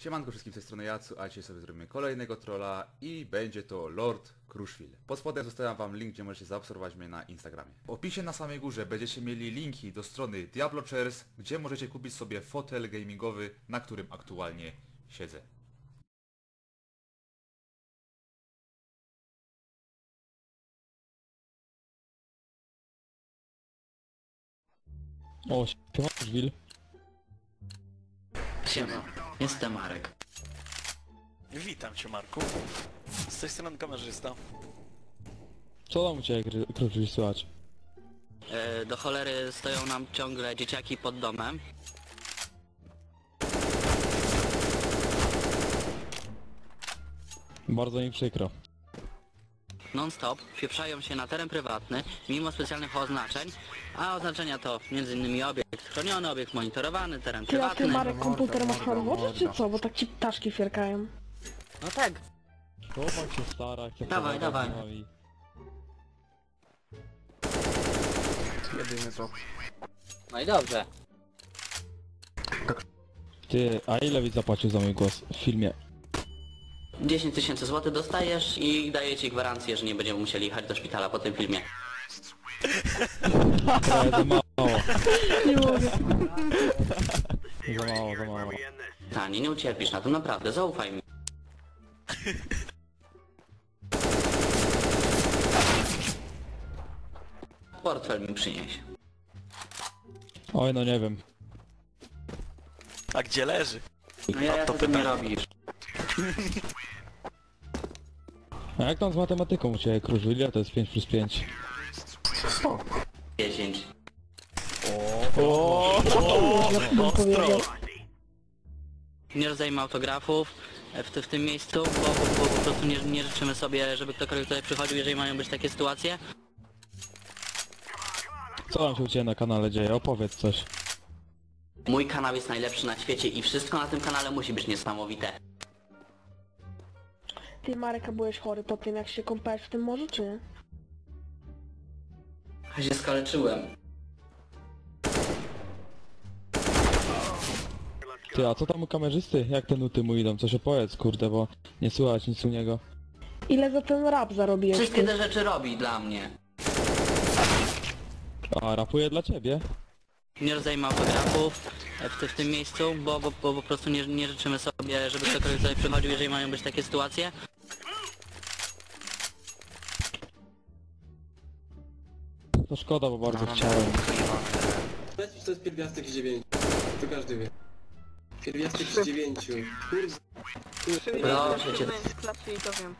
Siemanko wszystkim z tej strony Jacu, a dzisiaj sobie zrobimy kolejnego trolla i będzie to Lord Crushville. Pod spodem zostawiam wam link, gdzie możecie zaobserwować mnie na Instagramie. W opisie na samej górze będziecie mieli linki do strony Diablo Chairs, gdzie możecie kupić sobie fotel gamingowy, na którym aktualnie siedzę. O, siema. Siema, jestem Marek. Witam cię Marku. Z tej strony kamerzysta. Co tam u Ciebie kruczy słychać? E, do cholery stoją nam ciągle dzieciaki pod domem. Bardzo mi przykro. Non-stop wpieprzają się na teren prywatny, mimo specjalnych oznaczeń, a oznaczenia to m.in. obiekt chroniony, obiekt monitorowany, teren Ty, a ty prywatny. Marek komputer masz chorobowy czy co? Bo tak ci ptaszki fierkają. No tak. Chłopak się stara, jak Dawaj, dawaj. No i dobrze. Ty, a ile byś zapłacił za mój głos w filmie? 10 tysięcy złotych dostajesz i daję ci gwarancję, że nie będziemy musieli jechać do szpitala po tym filmie. Trochę za mało. Nie mogę. Za mało, za mało. Tanie, nie ucierpisz na tym, naprawdę, zaufaj mi. Portfel mi przynieś. Oj, no nie wiem. A gdzie leży? No ja, ja to ty nie pytanie. robisz. A jak tam z matematyką u Ciebie? Ile to jest 5 plus 5? 10. Jak bym powiedział. Nie rozdajmy autografów e, w, ty- w tym miejscu, bo, bo, bo po prostu nie, nie życzymy sobie, żeby ktokolwiek tutaj przychodził, jeżeli mają być takie sytuacje. Co tam się u Ciebie na kanale dzieje? Opowiedz coś. Mój kanał jest najlepszy na świecie i wszystko na tym kanale musi być niesamowite. Ty Marek, a byłeś chory po tym jak się kąpałeś w tym morzu, czy nie? Ja się skaleczyłem. Ty, a co tam u kamerzysty? Jak te nuty mu idą? Coś opowiedz, kurde, bo nie słychać nic u niego. Ile za ten rap zarobiłeś? Wszystkie Ty? te rzeczy robi dla mnie. A, rapuje dla Ciebie? Nie rozdajmy autografów w, w tym miejscu, bo, bo, bo po prostu nie, nie życzymy sobie, żeby ktokolwiek tutaj przychodził, jeżeli mają być takie sytuacje. To szkoda, bo bardzo No, chciałem. Powiedz mi, co to jest pierwiastek z dziewięciu. To każdy wie. Pierwiastek z dziewięciu. Kurde. Proszę cię. klasy i to wiem.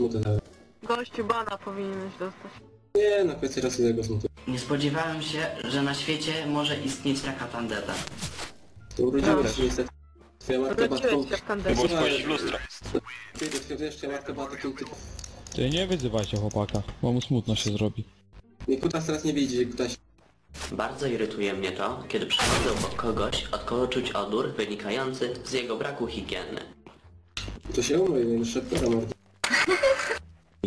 mu to dałem. Gościu bana powinieneś dostać. Nie, na kwestię rasowego są to. Nie spodziewałem się, że na świecie może istnieć taka tandeta. To urodziłeś się niestety. Twoja matka była taką... Wróciłeś się w tandecie. Słuchaj, spojrzeć w lustro. Ty, to twoja, matka typem... Ty, nie wyzywaj się chłopaka, bo mu smutno się zrobi. Nie, kutas teraz nie widzi, kutas... Bardzo irytuje mnie to, kiedy przechodzę obok kogoś, od kogo czuć odór wynikający z jego braku higieny. To się umyje, nie szepnę mordę.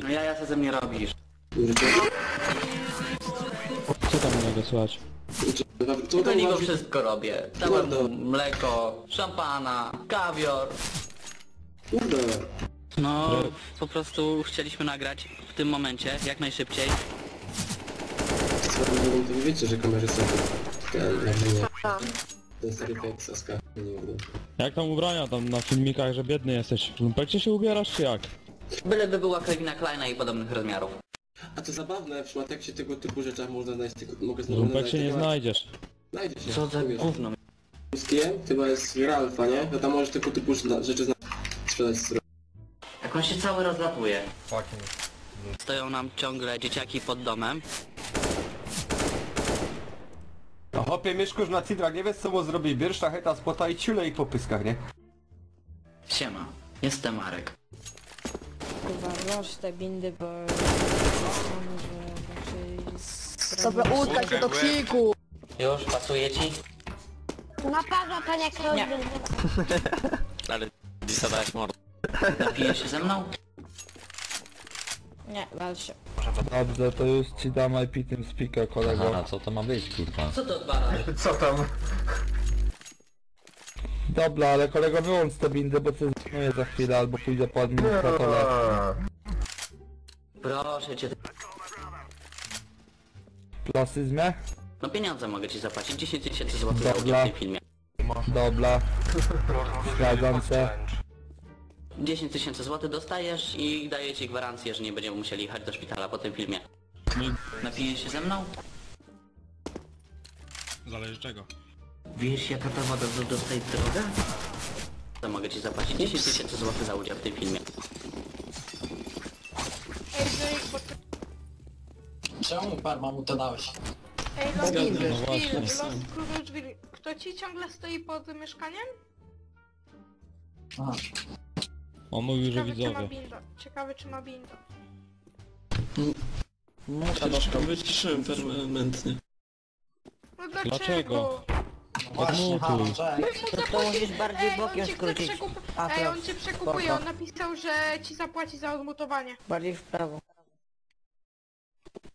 No ja, ja co ze mnie robisz? Co tam u niego słychać? Co Dla tam niego wszystko robię. Dałem mu mleko, szampana, kawior. Kurde. No, po prostu chcieliśmy nagrać w tym momencie, jak najszybciej. Drogą to wiecie, że kamerzysta to... Ten. Ten stary tekst, Saska. Nie wiem. Jak tam ubrania tam na filmikach, że biedny jesteś? W lumpekcie się ubierasz czy jak? Byleby była Kelvina Kleina i podobnych rozmiarów. A to zabawne, w przypadku tego typu rzeczach można znaleźć tylko... Mogę W znaleźć... lumpekcie nie znajdziesz. Znajdzie się. Co za gówno. Polskie, chyba jest Ralfa, nie? No tam możesz tego typu zna- rzeczy zna- sprzedać z Jak on się cały rozlatuje. Stoją nam ciągle dzieciaki pod domem. A hopie Mieszkusz na Cidrach nie wiesz co mu zrobi, bierz szacheta, spota i ciule ich po pyskach, nie? Siema, jestem Marek. Kurwa, roż te bindy, bo... Dobra, utkaj się do ksiku! Już, pasuje ci? Na pewno to nie. Ale zadałeś mordę. Napijesz się ze mną? Nie, wal się. Dobrze, to już ci dam IP tym speaker kolego. Co to odwala? Dobra, ale kolego wyłącz te bindy, bo to zniknuje za chwilę, albo pójdę po administratora. Proszę cię. Plasyzmie? No pieniądze mogę ci zapłacić. 10 tysięcy złotych za udział Dobra. w tym filmie. Dobra. Zgadzam się. 10 tysięcy złotych dostajesz i daję ci gwarancję, że nie będziemy musieli jechać do szpitala po tym filmie. Napijesz się ze mną? Zależy czego. Wiesz jaka ta woda do, do tej droga? To mogę ci zapłacić 10 tysięcy złotych za udział w tym filmie. Ej, bo ty... Czemu parma mu to dałeś? Ej, Zgadzam się. Los, No właśnie. Kto ci ciągle stoi pod mieszkaniem? Aha. On mówił, że Ciekawe czy ma widzowie. binda. Ciekawe czy ma binda. Troszkę wyciszyłem permanentnie. No dlaczego? Dlaczego? Właśnie, halo, Odmutuj. cześć. To, to musisz bardziej Ej, on bokiem cię chce skrócić. przekup... A, Ej, to on cię przekupuje, spoko. on napisał, że ci zapłaci za odmutowanie. bardziej w prawo.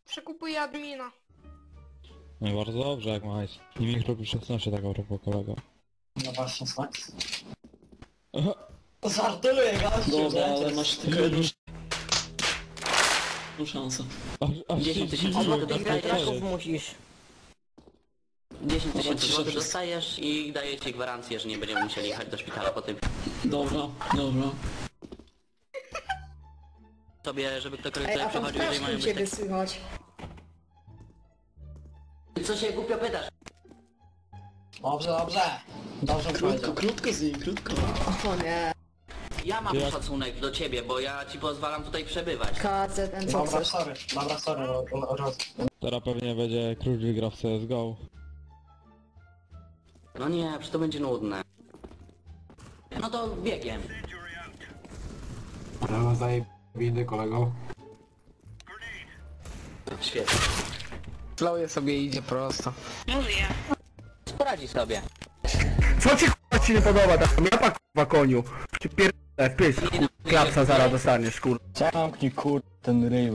Przekupuje admina. No i bardzo dobrze jak ma hajs. Nie mi robi 16 tak a propos kolego. No właśnie, smak. Aha. Żartuję, gościu, Dobra, ale masz tylko jedną szansę. Aż, aż 10 tysięcy się złotych dostajesz. musisz. 10 tysięcy złotych dostajesz i daję ci gwarancję, że nie będziemy musieli jechać do szpitala po tym Dobra, dobra. sobie, żeby ktokolwiek tutaj przychodził, jeżeli mają być takie... słychać. Co się głupio pytasz? Dobrze, dobrze. Dobrze Krótko, powiedział. krótko z niej, krótko. O nie. Ja mam Jak- szacunek do ciebie, bo ja ci pozwalam tutaj przebywać. KCN, co Dobra, chcesz? sorry. Dobra, sorry. ro- ro- roz- Teraz pewnie będzie Krusz wygra w CSGO. No nie, przecież to będzie nudne. No to biegiem. No zajebiny kolego. Świetnie. Flowje sobie idzie prosto. Poradzi sobie. Co ci k***a ci nie podoba? Ta mapa k***a koniu. Ci pierdolę w pysk. Klapsa zaraz dostaniesz kur... Zamknij kur... ten ryj.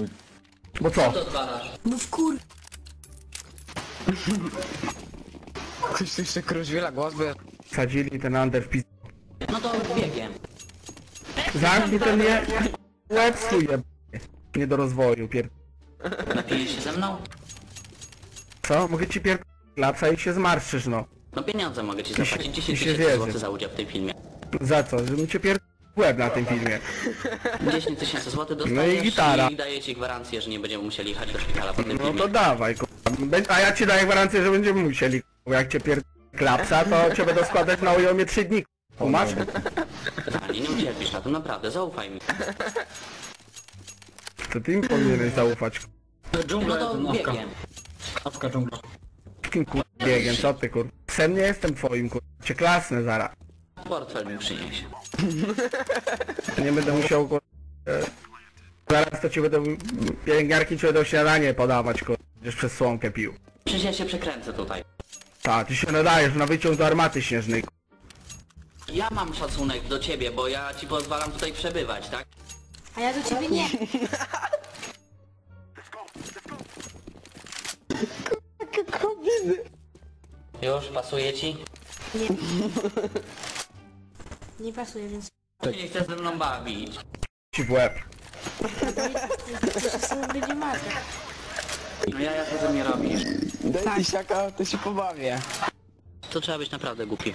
Bo co? No w kur... Ktoś tu jeszcze krużwila głos by... Sadzili ten under w pis... No to biegiem. Zamknij ten je... Łeb swój jeb... Nie do rozwoju, pier... Napijesz się ze mną? Co? Mogę ci pier... Klapsa i się zmarszysz no. No pieniądze mogę ci zapłacić. ty 10 się tysięcy złotych za udział w tym filmie. Za co? Żebym cię pier... łeb na tym filmie. 10 tysięcy złotych No i gitara. i daję ci gwarancję, że nie będziemy musieli jechać do szpitala po tym No filmie. to dawaj A ja ci daję gwarancję, że będziemy musieli jak cię pier... Klapsa, to cię będę składać na ujomie 3 dni. k***a. Masz? Totalnie nie ucierpisz na to, naprawdę, zaufaj mi. To ty mi powinieneś zaufać. No to biegiem. Awka dżungla. Kim kur... biegiem, co ty kur... Psem nie jestem twoim kur... Cię klasnę zaraz. Portfel mi przyniesie. Nie będę musiał e, Zaraz to ci będę... Pielęgniarki ci będą śniadanie podawać kur... Będziesz przez słomkę pił. Przecież ja się przekręcę tutaj. Tak, ty się nadajesz na wyciąg do armaty śnieżnej. kur- Ja mam szacunek do ciebie, bo ja ci pozwalam tutaj przebywać, tak? A ja do ciebie nie. Już, pasuje ci? Nie pasuje, więc... Nie chcesz ze mną bawić. Ci w łeb. Marka. No ja jak to ze mnie robisz? Daj siaka, to się pobawię. To trzeba być naprawdę głupi.